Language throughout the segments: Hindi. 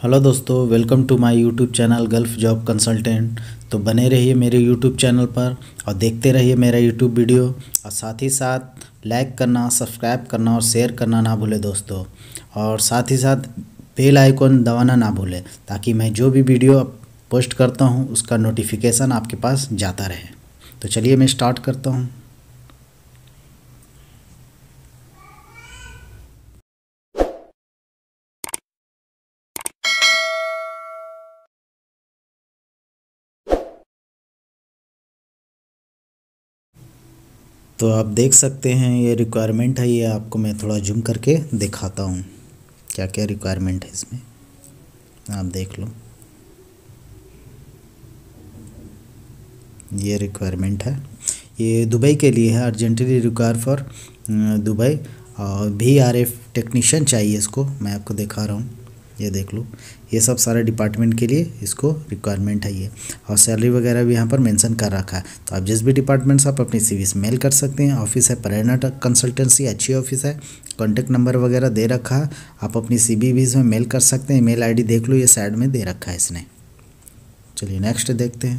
हेलो दोस्तों welcome to my YouTube channel gulf job consultant तो बने रहिए मेरे यूट्यूब चैनल पर और देखते रहिए मेरा यूट्यूब वीडियो और साथ ही साथ लाइक करना सब्सक्राइब करना और शेयर करना ना भूले दोस्तों। और साथ ही साथ बेल आइकॉन दबाना ना भूले, ताकि मैं जो भी वीडियो पोस्ट करता हूँ, उसका नोटिफिकेशन आपके पास जाता रहे। तो चलिए मैं स्टार्ट करता हूँ। तो आप देख सकते हैं, ये रिक्वायरमेंट है, ये आपको मैं थोड़ा जूम करके दिखाता हूँ। क्या क्या रिक्वायरमेंट है इसमें? आप देख लो। ये रिक्वायरमेंट है। ये दुबई के लिए है अर्जेंटली रिक्वायर फॉर दुबई। और वी आर एफ़ टेक्नीशियन चाहिए इसको, मैं आपको दिखा रहा हूँ। ये देख लो। ये सब सारे डिपार्टमेंट के लिए इसको रिक्वायरमेंट है ये। और सैलरी वगैरह भी यहाँ पर मेंशन कर रखा है। तो आप जिस भी डिपार्टमेंट से आप अपनी सी से मेल कर सकते हैं। ऑफ़िस है प्रेरणा कंसल्टेंसी अच्छी ऑफ़िस है। कॉन्टैक्ट नंबर वगैरह दे रखा है। आप अपनी सी बी में मेल कर सकते हैं। मेल आई देख लो, ये साइड में दे रखा है इसने। चलिए नेक्स्ट देखते हैं।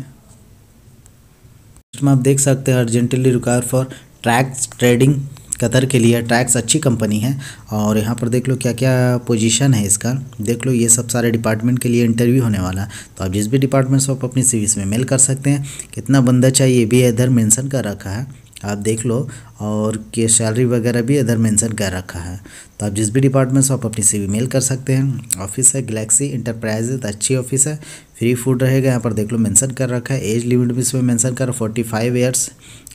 नेक्स्ट में आप देख सकते हैं urgently require for Trax trading Qatar के लिए ट्रैक्स अच्छी कंपनी है और यहाँ पर देख लो क्या क्या पोजीशन है इसका। देख लो ये सब सारे डिपार्टमेंट के लिए इंटरव्यू होने वाला। तो आप जिस भी डिपार्टमेंट से आप अपनी सी में मेल कर सकते हैं। कितना बंदा चाहिए भी इधर मेंशन कर रखा है। आप देख लो और के सैलरी वगैरह भी इधर मेंशन कर रखा है। तो आप जिस भी डिपार्टमेंट से आप अपनी सीवी मेल कर सकते हैं। ऑफ़िस है गैलेक्सी इंटरप्राइजेज अच्छी ऑफ़िस है। फ्री फ़ूड रहेगा, यहाँ पर देख लो मेंशन कर रखा है। एज लिमिट भी इसमें मेंशन कर forty five years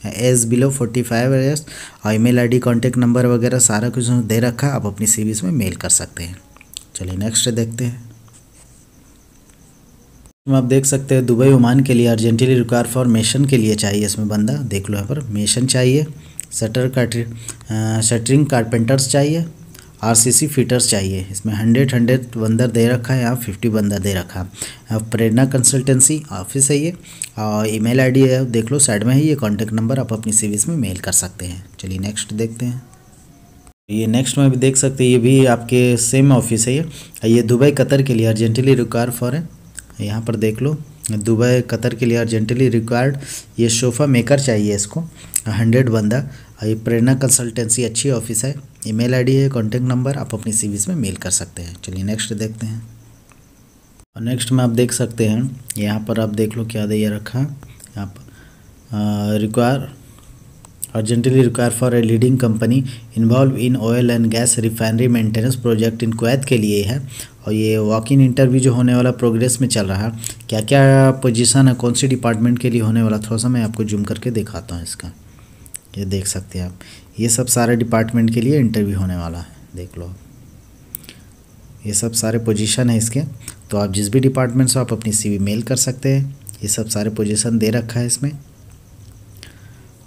age below forty five years और ईमेल आईडी कांटेक्ट नंबर वगैरह सारा कुछ दे रखा है, आप अपनी सी इसमें मेल कर सकते हैं। चलिए नेक्स्ट देखते हैं। आप देख सकते हैं, दुबई, ओमान के लिए अर्जेंटली रिक्वायर फॉर मेशन के लिए चाहिए इसमें बंदा। देख लो यहाँ पर मेशन चाहिए। शटर का शटरिंग कारपेंटर्स चाहिए। आरसीसी फीटर्स चाहिए। इसमें हंड्रेड हंड्रेड बंदर दे रखा है, यहाँ फिफ्टी बंदर दे रखा है। प्रेरणा कंसल्टेंसी ऑफ़िस है ये। और ईमेल आईडी है, देख लो, साइड में है ये कॉन्टैक्ट नंबर, आप अपनी सीवीज में मेल कर सकते हैं। चलिए नेक्स्ट देखते हैं। ये नेक्स्ट में भी देख सकते हैं, ये भी आपके सेम ऑफ़िस है ये। ये दुबई, कतर के लिए अर्जेंटली रिक्वायर फॉर है। यहाँ पर देख लो, दुबई, कतर के लिए अर्जेंटली रिक्वायर्ड ये सोफ़ा मेकर चाहिए इसको, हंड्रेड बंदा ये प्रेरणा कंसल्टेंसी अच्छी ऑफ़िस है। ईमेल आईडी है कॉन्टैक्ट नंबर आप अपनी सीवीज में मेल कर सकते हैं। चलिए नेक्स्ट देखते हैं। और नेक्स्ट में आप देख सकते हैं, यहाँ पर आप देख लो क्या दिया रखा। यहाँ पर require urgently require for a leading company involve in oil and gas refinery maintenance project in Kuwait के लिए है। और ये वॉक इन इंटरव्यू जो होने वाला प्रोग्रेस में चल रहा है। क्या क्या पोजीशन है, कौन सी डिपार्टमेंट के लिए होने वाला, थोड़ा सा मैं आपको जूम करके दिखाता हूँ इसका। ये देख सकते हैं आप। ये सब सारे डिपार्टमेंट के लिए इंटरव्यू होने वाला है, देख लो। ये सब सारे पोजीशन है इसके। तो आप जिस भी डिपार्टमेंट से आप अपनी सीवी मेल कर सकते हैं। ये सब सारे पोजीशन दे रखा है इसमें।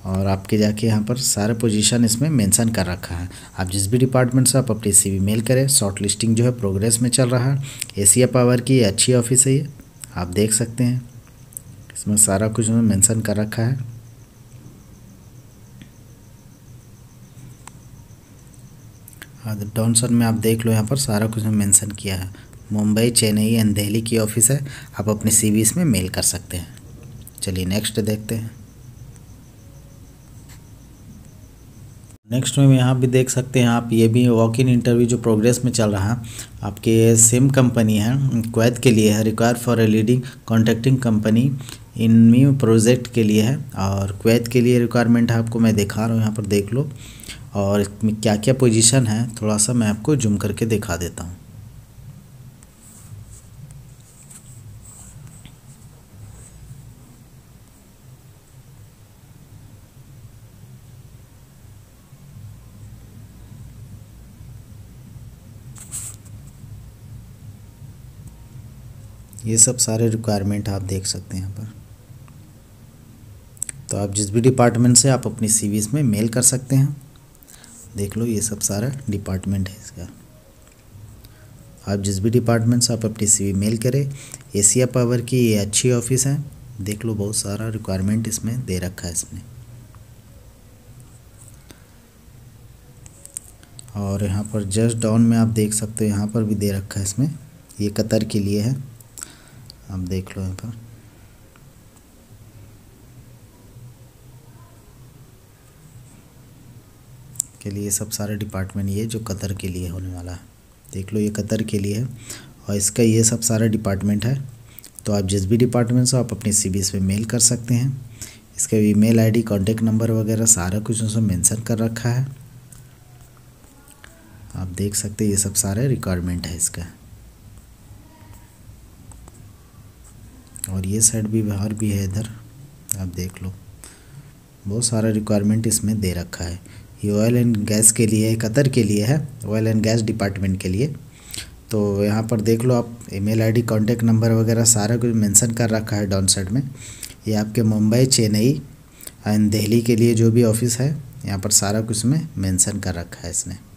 और आपके जाके यहाँ पर सारे पोजीशन इसमें मेंशन कर रखा है। आप जिस भी डिपार्टमेंट से आप अपनी सीवी मेल करें। शॉर्ट लिस्टिंग जो है प्रोग्रेस में चल रहा है। एशिया पावर की अच्छी ऑफ़िस है ये। आप देख सकते हैं। इसमें सारा कुछ मेंशन कर रखा है। डॉनसन में आप देख लो यहाँ पर सारा कुछ मेंशन किया है। मुंबई, चेन्नई एंड दिल्ली की ऑफ़िस है। आप अपने सी इसमें मेल कर सकते हैं। चलिए नेक्स्ट देखते हैं। नेक्स्ट में यहाँ भी देख सकते हैं आप, ये भी वॉक इन इंटरव्यू जो प्रोग्रेस में चल रहा है। आपके सेम कंपनी है क्वैत के लिए है। Require for a leading contracting company in new project के लिए है। और क्वैत के लिए रिक्वायरमेंट है आपको मैं दिखा रहा हूँ, यहाँ पर देख लो। और इसमें क्या क्या पोजीशन है थोड़ा सा मैं आपको जूम करके दिखा देता हूँ। ये सब सारे रिक्वायरमेंट आप देख सकते हैं यहाँ पर। तो आप जिस भी डिपार्टमेंट से आप अपनी सीवीज़ में मेल कर सकते हैं। देख लो, ये सब सारा डिपार्टमेंट है इसका। आप जिस भी डिपार्टमेंट से आप अपनी सी मेल करें एशिया पावर की ये अच्छी ऑफ़िस है, देख लो, बहुत सारा रिक्वायरमेंट इसमें दे रखा है इसमें और यहाँ पर जस्ट डाउन में आप देख सकते हो, यहाँ पर भी दे रखा है इसमें। ये कतर के लिए है। आप देख लो यहाँ पर। के लिए सब सारे डिपार्टमेंट ये जो कतर के लिए होने वाला है। देख लो ये कतर के लिए है और इसका ये सब सारा डिपार्टमेंट है। तो आप जिस भी डिपार्टमेंट से आप अपनी सी पे मेल कर सकते हैं। इसका ईमेल आईडी कांटेक्ट नंबर वगैरह सारा कुछ उसमें मेंशन कर रखा है। आप देख सकते हैं ये सब सारे रिक्वायरमेंट है इसका। और ये साइड भी बाहर भी है इधर। आप देख लो। बहुत सारा रिक्वायरमेंट इसमें दे रखा है। ये ऑयल एंड गैस के लिए कतर के लिए है ऑयल एंड गैस डिपार्टमेंट के लिए। तो यहाँ पर देख लो आप ईमेल आईडी कांटेक्ट नंबर वगैरह सारा कुछ मेंशन कर रखा है डाउन साइड में। ये आपके मुंबई, चेन्नई एंड दिल्ली के लिए जो भी ऑफ़िस है, यहाँ पर सारा कुछ में मेंशन कर रखा है इसने।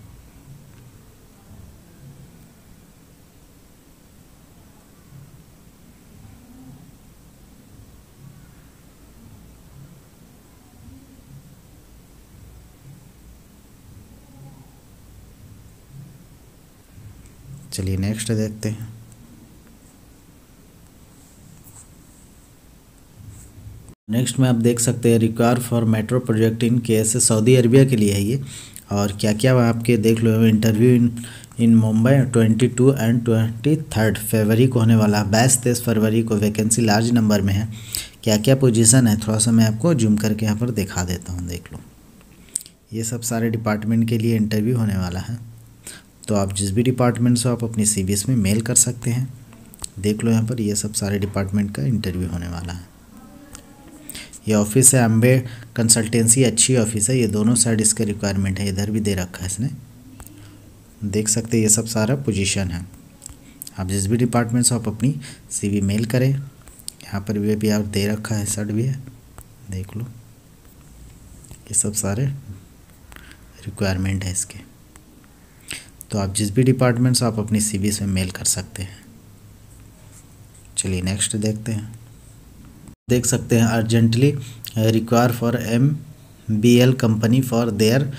चलिए नेक्स्ट देखते हैं। नेक्स्ट में आप देख सकते हैं require for metro project in K S Saudi Arabia के लिए है ये। और क्या क्या आपके देख लो interview in in Mumbai twenty two and twenty third फरवरी को होने वाला। बाईस तेईस फरवरी को वैकेंसी लार्ज नंबर में है। क्या क्या पोजीशन है? थोड़ा सा मैं आपको जूम करके यहाँ पर दिखा देता हूँ, देख लो। ये सब सारे डिपार्टमेंट के लिए इंटरव्यू होने वाला है। तो आप जिस भी डिपार्टमेंट से आप अपनी सी में मेल कर सकते हैं। देख लो यहाँ पर, ये सब सारे डिपार्टमेंट का इंटरव्यू होने वाला है। ये ऑफ़िस है अम्बे कंसल्टेंसी अच्छी ऑफ़िस है। ये दोनों साइड इसका रिक्वायरमेंट है। इधर भी दे रखा है इसने। देख सकते ये सब सारा पोजीशन है। आप जिस भी डिपार्टमेंट से आप अपनी सीवी मेल करें, यहाँ पर भी अभी आप दे रखा है साइड भी है। देख लो। ये सब सारे रिक्वायरमेंट है इसके। तो आप जिस भी डिपार्टमेंट से आप अपनी सी में मेल कर सकते हैं। चलिए नेक्स्ट देखते हैं। देख सकते हैं urgently require for M B L company for their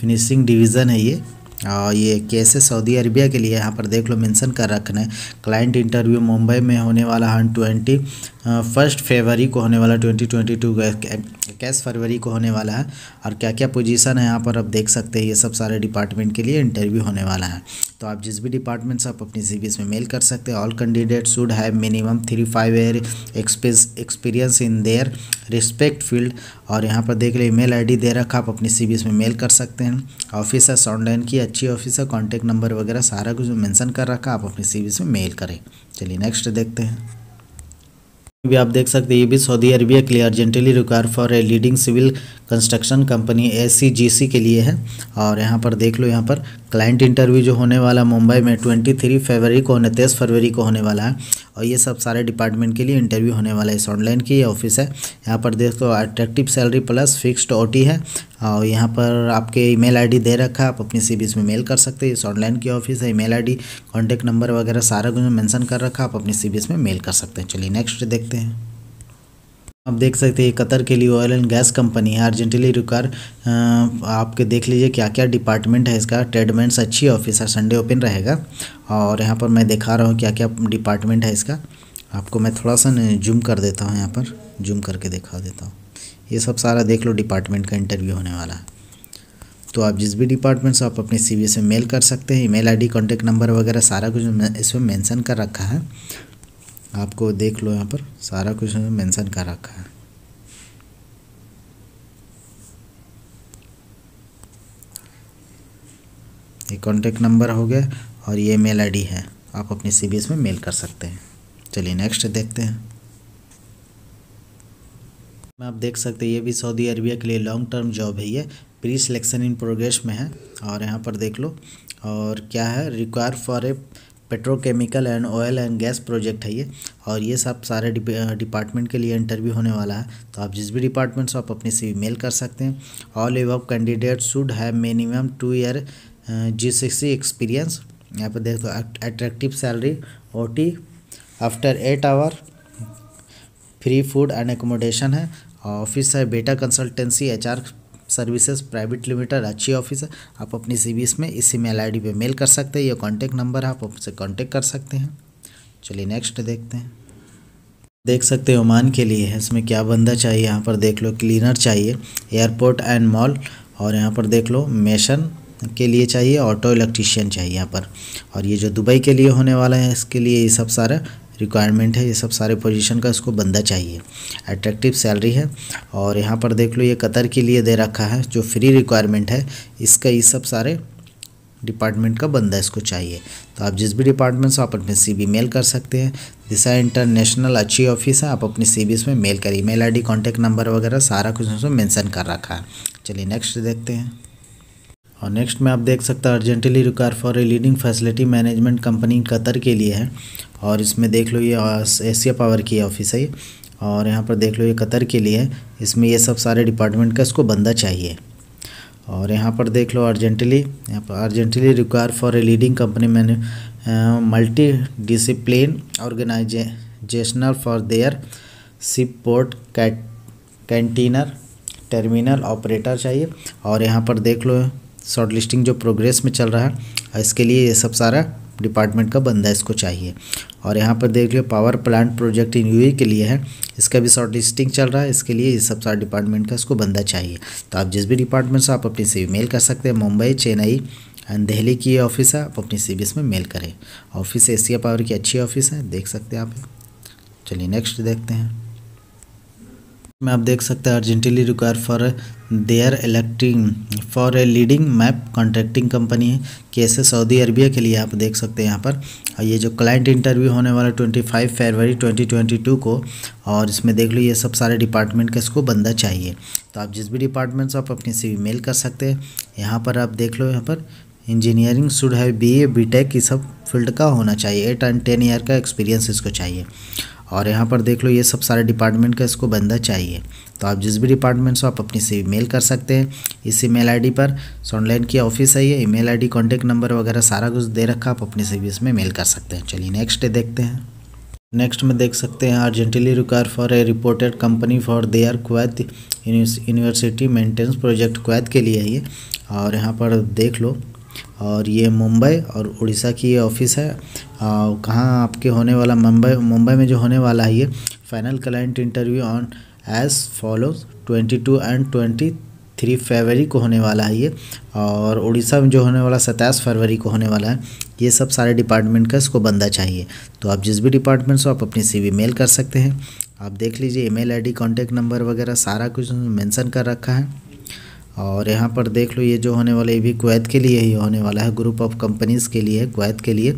finishing division है ये। और ये कैसे सऊदी अरबिया के लिए यहाँ पर देख लो मेंशन कर रखना है। क्लाइंट इंटरव्यू मुंबई में होने वाला है ट्वेंटी फ़र्स्ट फेबरी को होने वाला ट्वेंटी ट्वेंटी टू इक्कीस फरवरी को होने वाला है और क्या क्या पोजीशन है यहाँ पर आप देख सकते हैं, ये सब सारे डिपार्टमेंट के लिए इंटरव्यू होने वाला है। तो आप जिस भी डिपार्टमेंट से आप अपनी सीबीएस में मेल कर सकते हैं all candidate should have minimum three five year experience in their respect field और यहाँ पर देख ले ईमेल आईडी दे रखा, आप अपनी सी में मेल कर सकते हैं। ऑफ़िस है साउंडलाइन की अच्छी ऑफ़िस है कॉन्टैक्ट नंबर वगैरह सारा कुछ मेंशन कर रखा, आप अपनी सी में मेल करें। चलिए नेक्स्ट देखते हैं। भी आप देख सकते हैं, ये भी सऊदी अरबिया के लिए urgently require for a leading civil construction company A के लिए है। और यहाँ पर देख लो, यहाँ पर क्लाइंट इंटरव्यू जो होने वाला मुंबई में ट्वेंटी थ्री फरवरी को उनतीस फरवरी को होने वाला है। और ये सब सारे डिपार्टमेंट के लिए इंटरव्यू होने वाला है। इस ऑनलाइन की ऑफ़िस है। यहाँ पर देख attractive salary plus fixed OT है। और यहाँ पर आपके ईमेल आईडी दे रखा है। आप अपनी सी में मेल कर सकते हैं। इस ऑनलाइन की ऑफ़िस है। ईमेल आईडी कांटेक्ट नंबर वगैरह सारा कुछ मेंशन कर रखा आप अपनी सी में मेल कर सकते हैं। चलिए नेक्स्ट देखते हैं। आप देख सकते हैं कतर के लिए ऑयल एंड गैस कंपनी है। अर्जेंटली रिक्वायर आपके देख लीजिए क्या क्या डिपार्टमेंट है इसका। ट्रेडमेंट्स अच्छी ऑफ़िस है संडे ओपन रहेगा। और यहाँ पर मैं दिखा रहा हूँ क्या क्या डिपार्टमेंट है इसका। आपको मैं थोड़ा सा जूम कर देता हूँ यहाँ पर। जूम करके दिखा देता हूँ। ये सब सारा देख लो डिपार्टमेंट का इंटरव्यू होने वाला है। तो आप जिस भी डिपार्टमेंट से आप अपने सी से मेल कर सकते हैं। ईमेल आईडी कांटेक्ट नंबर वगैरह सारा कुछ इसमें मेंशन कर रखा है। आपको देख लो यहाँ पर, सारा कुछ मेंशन कर रखा है। ये कॉन्टेक्ट नंबर हो गया और ये मेल आईडी है। आप अपनी सी में मेल कर सकते हैं। चलिए नेक्स्ट देखते हैं। आप देख सकते हैं, ये भी सऊदी अरबिया के लिए लॉन्ग टर्म जॉब है ये। प्री सिलेक्शन इन प्रोग्रेस में है। और यहाँ पर देख लो। और क्या है? Require for a petrochemical and oil and gas project है ये, और ये सब सारे डिपार्टमेंट के लिए इंटरव्यू होने वाला है। तो आप जिस भी डिपार्टमेंट से आप अपनी सी मेल कर सकते हैं। ऑल एव candidate should have minimum two year G C experience यहाँ पर देख attractive salary O T after eight hour free food and accommodation है। ऑफ़िस है Beta consultancy H R services private limited अच्छी ऑफ़िस है। आप अपनी सी इसमें, इसी मेल आई मेल कर सकते हैं, ये कॉन्टैक्ट नंबर आप उससे कॉन्टैक्ट कर सकते हैं। चलिए नेक्स्ट देखते हैं। देख सकते हैं ओमान के लिए है इसमें क्या बंदा चाहिए, यहाँ पर देख लो क्लीनर चाहिए एयरपोर्ट एंड मॉल और यहाँ पर देख लो मेशन के लिए चाहिए ऑटो इलेक्ट्रीशियन चाहिए यहाँ पर। और ये जो दुबई के लिए होने वाला है, इसके लिए ये सब सारा रिक्वायरमेंट है, ये सब सारे पोजीशन का इसको बंदा चाहिए। अट्रैक्टिव सैलरी है और यहाँ पर देख लो ये कतर के लिए दे रखा है, जो फ्री रिक्वायरमेंट है, इसका ये सब सारे डिपार्टमेंट का बंदा इसको चाहिए। तो आप जिस भी डिपार्टमेंट से आप अपने सी मेल कर सकते हैं। दिशा इंटरनेशनल अच्छी ऑफ़िस है, आप अपनी सी इसमें मेल करिए। मेल आई डी नंबर वगैरह सारा कुछ उसमें मैंसन कर रखा है। चलिए नेक्स्ट देखते हैं। और नेक्स्ट में आप देख सकते हैं urgently require for a leading facility management company Qatar के लिए है। और इसमें देख लो ये एशिया पावर की ऑफ़िस है और यहाँ पर देख लो ये कतर के लिए इसमें ये सब सारे डिपार्टमेंट का इसको बंदा चाहिए। और यहाँ पर देख लो अर्जेंटली, यहाँ पर urgently require for a leading company मैंने multi discipline organizational for their ship port container terminal operator चाहिए। और यहाँ पर देख लो शॉर्ट लिस्टिंग जो प्रोग्रेस में चल रहा है, इसके लिए ये सब सारा डिपार्टमेंट का बंदा इसको चाहिए। और यहाँ पर देख लो power plant project in U A के लिए है। इसका भी शॉर्ट लिस्टिंग चल रहा है, इसके लिए ये सब सारा डिपार्टमेंट का इसको बंदा चाहिए। तो आप जिस भी डिपार्टमेंट से आप अपनी सी मेल कर सकते हैं। मुंबई, चेन्नई एंड दिल्ली की ऑफ़िस है, आप अपनी सी में मेल करें। ऑफ़िस एशिया पावर की अच्छी ऑफ़िस है, देख सकते हैं आप। चलिए नेक्स्ट देखते हैं। में आप देख सकते हैं urgently require for their electric for a leading map contracting company है। कैसे सऊदी अरबिया के लिए आप देख सकते हैं यहाँ पर। और ये जो क्लाइंट इंटरव्यू होने वाला ट्वेंटी फाइव फरवरी ट्वेंटी ट्वेंटी टू को, और इसमें देख लो ये सब सारे डिपार्टमेंट का इसको बंदा चाहिए। तो आप जिस भी डिपार्टमेंट से आप अपनी सी मेल कर सकते हैं। यहाँ पर आप देख लो यहाँ पर इंजीनियरिंग शुड है बी ए बी टेक ये सब फ़ील्ड का होना चाहिए। एट एंड टेन ईयर का एक्सपीरियंस इसको चाहिए। और यहाँ पर देख लो, ये सब सारे डिपार्टमेंट का इसको बंदा चाहिए। तो आप जिस भी डिपार्टमेंट से आप अपनी से मेल कर सकते हैं। इस ईमेल आईडी पर ऑनलाइन की ऑफ़िस है। ये ईमेल आईडी कांटेक्ट नंबर वगैरह सारा कुछ दे रखा, आप अपनी सर्विस इसमें मेल कर सकते हैं। चलिए नेक्स्ट देखते हैं। नेक्स्ट में देख सकते हैं urgently require for a reported company for their Kuwait university maintenance project Kuwait के लिए ये और यहाँ पर देख लो और ये मुंबई और उड़ीसा की ये ऑफ़िस है। कहाँ आपके होने वाला मुंबई मुंबई में जो होने वाला है ये final client interview on as follows twenty two and twenty three फरवरी को होने वाला है ये। और उड़ीसा में जो होने वाला सत्ताईस फरवरी को होने वाला है, ये सब सारे डिपार्टमेंट का इसको बंदा चाहिए। तो आप जिस भी डिपार्टमेंट से आप अपनी सीवी मेल कर सकते हैं। आप देख लीजिए ईमेल आईडी कांटेक्ट नंबर वगैरह, सारा कुछ मेंशन कर रखा है। और यहाँ पर देख लो ये जो होने वाला, ये भी कुवैत के लिए ही होने वाला है ग्रुप ऑफ़ कंपनीज़ के लिए, कुवैत के लिए।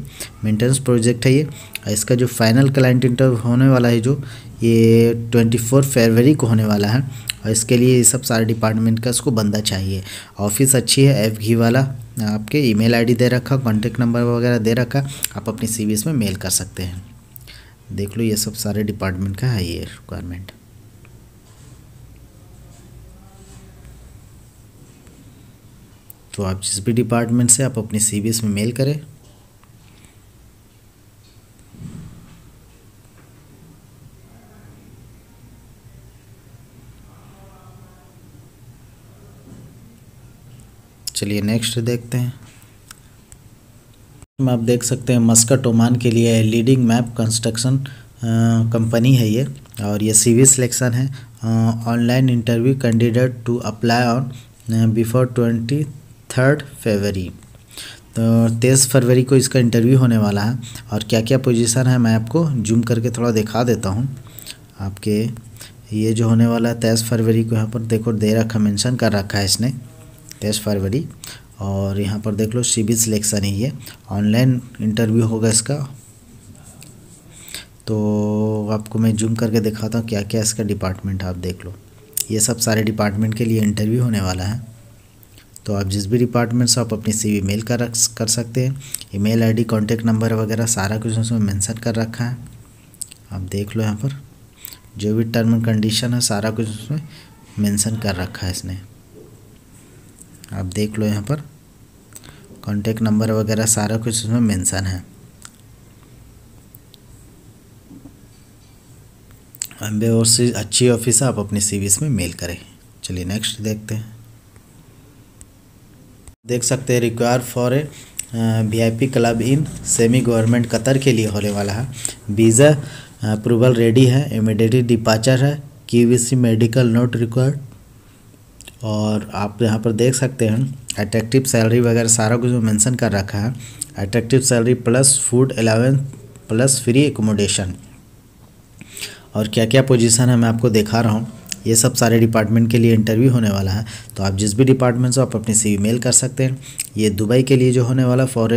मेंटेनेंस प्रोजेक्ट है ये। इसका जो फाइनल क्लाइंट इंटरव्यू होने वाला है जो, ये ट्वेंटी फोर फरवरी को होने वाला है। और इसके लिए ये सब सारे डिपार्टमेंट का इसको बंदा चाहिए। ऑफ़िस अच्छी है एफ़ घी वाला, आपके ईमेल आईडी दे रखा कॉन्टेक्ट नंबर वगैरह दे रखा, आप अपनी सी में मेल कर सकते हैं। देख लो ये सब सारे डिपार्टमेंट का है ये रिक्वायरमेंट तो आप जिस भी डिपार्टमेंट से आप अपनी सीबीएस में मेल करें। चलिए नेक्स्ट देखते हैं। में आप देख सकते हैं मस्कट ओमान के लिए लीडिंग मैप कंस्ट्रक्शन कंपनी है ये, और ये सी सिलेक्शन है। Online interview candidate to apply on before twenty third फरवरी तो तेईस फरवरी को इसका इंटरव्यू होने वाला है और क्या क्या पोजीशन है मैं आपको जूम करके थोड़ा दिखा देता हूँ। आपके ये जो होने वाला है, तेईस फरवरी को यहाँ पर देखो दे रखा मेंशन कर रखा है इसने, तेईस फरवरी। और यहाँ पर देख लो सी बी सिलेक्शन ही है ऑनलाइन इंटरव्यू होगा इसका। तो आपको मैं जूम करके दिखाता हूँ क्या क्या इसका डिपार्टमेंट आप देख लो। ये सब सारे डिपार्टमेंट के लिए इंटरव्यू होने वाला है। तो आप जिस भी डिपार्टमेंट से आप अपनी सी वी मेल कर रख, कर सकते हैं। ईमेल आईडी कांटेक्ट नंबर वगैरह सारा कुछ उसमें मेंशन कर रखा है। आप देख लो यहाँ पर। जो भी टर्म एंड कंडीशन है, सारा कुछ उसमें मेंशन कर रखा है इसने। आप देख लो यहाँ पर। कॉन्टेक्ट नंबर वगैरह सारा कुछ उसमें मेंशन है। अम्बे और अच्छी ऑफ़िस आप अपनी सी वी इसमें मेल करें। चलिए नेक्स्ट देखते हैं। देख सकते हैं require for a V I P club in semi government Qatar के लिए होने वाला है। वीज़ा अप्रूवल रेडी है इमिडिएटली डिपार्चर है की मेडिकल नोट रिक्वायर्ड और आप यहाँ पर देख सकते हैं अट्रैक्टिव सैलरी वगैरह सारा कुछ मेंशन कर रखा है। Attractive salary plus food allowance plus free accommodation और क्या क्या पोजीशन है, मैं आपको दिखा रहा हूँ। ये सब सारे डिपार्टमेंट के लिए इंटरव्यू होने वाला है। तो आप जिस भी डिपार्टमेंट से आप अपनी सी मेल कर सकते हैं। ये दुबई के लिए जो होने वाला for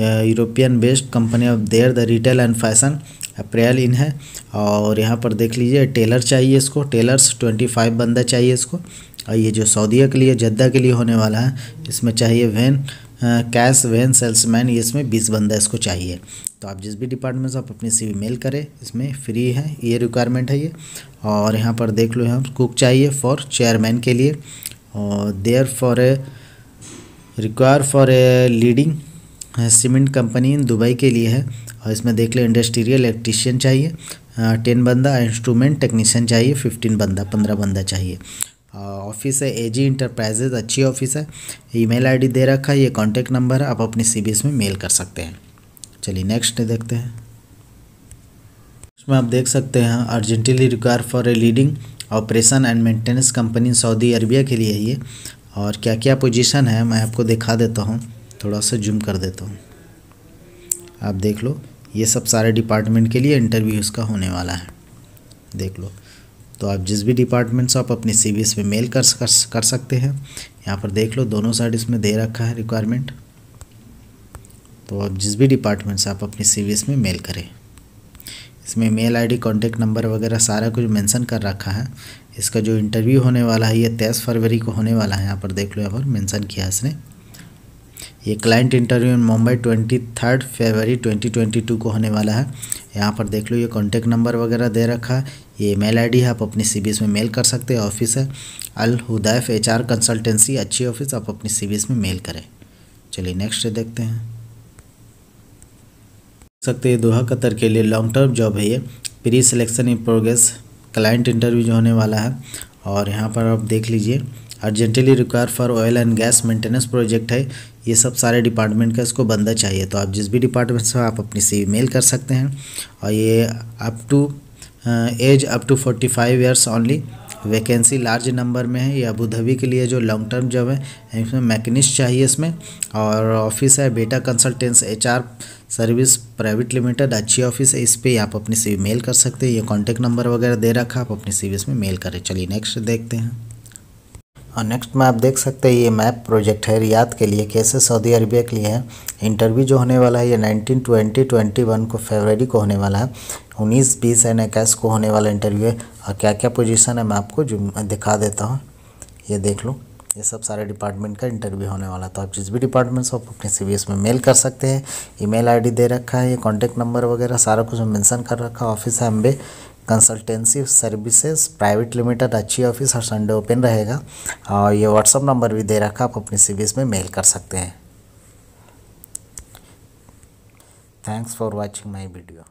European based company of their the retail and fashion apparel in है। और यहाँ पर देख लीजिए टेलर चाहिए इसको टेलर्स ट्वेंटी फाइव बंदा चाहिए इसको। और ये जो सऊदीया के लिए जद्दा के लिए होने वाला है, इसमें चाहिए वैन कैश, वैन, सेल्समैन, ये इसमें बीस बंदा इसको चाहिए। तो आप जिस भी डिपार्टमेंट से आप अपनी सी मेल करें, इसमें फ्री है, ये रिक्वायरमेंट है ये। और यहाँ पर देख लो, यहाँ कुक चाहिए फॉर चेयरमैन के लिए। और their for a require for a leading cement company in Dubai के लिए है। और इसमें देख लो इंडस्ट्रियल इलेक्ट्रीशियन चाहिए। टेन बंदा इंस्ट्रूमेंट टेक्नीशियन चाहिए फिफ्टीन बंदा, पंद्रह बंदा चाहिए। ऑफ़िस है एजी इंटरप्राइजेज अच्छी ऑफ़िस है। ईमेल आईडी दे रखा है, ये कॉन्टैक्ट नंबर है, आप अपनी सी में मेल कर सकते हैं। चलिए नेक्स्ट देखते हैं। इसमें आप देख सकते हैं urgently require for a leading operation and maintenance company Saudi Arabia के लिए ये। और क्या क्या पोजीशन है, मैं आपको दिखा देता हूँ, थोड़ा सा जूम कर देता हूँ। आप देख लो, ये सब सारे डिपार्टमेंट के लिए इंटरव्यू इसका होने वाला है। देख लो। तो आप जिस भी डिपार्टमेंट से आप अपनी सी वी में मेल कर, कर सकते हैं यहाँ पर देख लो दोनों साइड इसमें दे रखा है रिक्वायरमेंट तो आप जिस भी डिपार्टमेंट से आप अपनी सीबीएस में मेल करें। इसमें मेल आईडी कांटेक्ट नंबर वगैरह सारा कुछ मेंशन कर रखा है। इसका जो इंटरव्यू होने वाला है ये तेईस फरवरी को होने वाला है यहाँ पर देख लो यहाँ पर मेंशन किया है इसने। ये client interview in Mumbai twenty third February twenty twenty two को होने वाला है। यहाँ पर देख लो, ये कॉन्टैक्ट नंबर वगैरह दे रखा है। ये मेल आईडी है, आप अपनी सीबीएस में मेल कर सकते हैं। ऑफ़िस है अल हुदैफ एच कंसल्टेंसी अच्छी ऑफ़िस आप अपनी सीबीएस में मेल करें। चलिए नेक्स्ट देखते हैं। सकते हैं, दोहा कतर के लिए लॉन्ग टर्म जॉब है ये। Pre selection in progress client interview जो होने वाला है। और यहाँ पर आप देख लीजिए urgently require for oil and gas maintenance project है। ये सब सारे डिपार्टमेंट का इसको बंदा चाहिए। तो आप जिस भी डिपार्टमेंट से आप अपनी सी मेल कर सकते हैं। और ये up to age up to forty five years only vacancy large number में है। ये अबू धाबी के लिए जो लॉन्ग टर्म जॉब है, इसमें मैकेनिस्ट चाहिए इसमें। और ऑफ़िस है Beta consultants HR service private limited अच्छी ऑफ़िस है। इस पर आप अपनी सी मेल कर सकते हैं। ये कॉन्टैक्ट नंबर वगैरह दे रखा आप अपनी सी में मेल करें। चलिए नेक्स्ट देखते हैं। और नेक्स्ट में आप देख सकते हैं, ये मैप प्रोजेक्ट है रियाद के लिए, कैसे सऊदी अरबिया के लिए है। इंटरव्यू जो होने वाला है, ये नाइनटीन ट्वेंटी ट्वेंटी वन को फेबररी को होने वाला है। उन्नीस, बीस एंड इक्कीस को होने वाला इंटरव्यू है। और क्या क्या पोजीशन है, मैं आपको जो दिखा देता हूँ। ये देख लो। ये सब सारे डिपार्टमेंट का इंटरव्यू होने वाला तो आप जिस भी डिपार्टमेंट से आप अपने सी में मेल कर सकते हैं। ईमेल आईडी दे रखा है, ये कॉन्टैक्ट नंबर वगैरह सारा कुछ मेंशन कर रखा है। ऑफ़िस है Ambe consultancy services private limited अच्छी ऑफ़िस हर संडे ओपन रहेगा। और ये व्हाट्सअप नंबर भी दे रखा आप अपनी सीवीज में मेल कर सकते हैं। Thanks for watching my video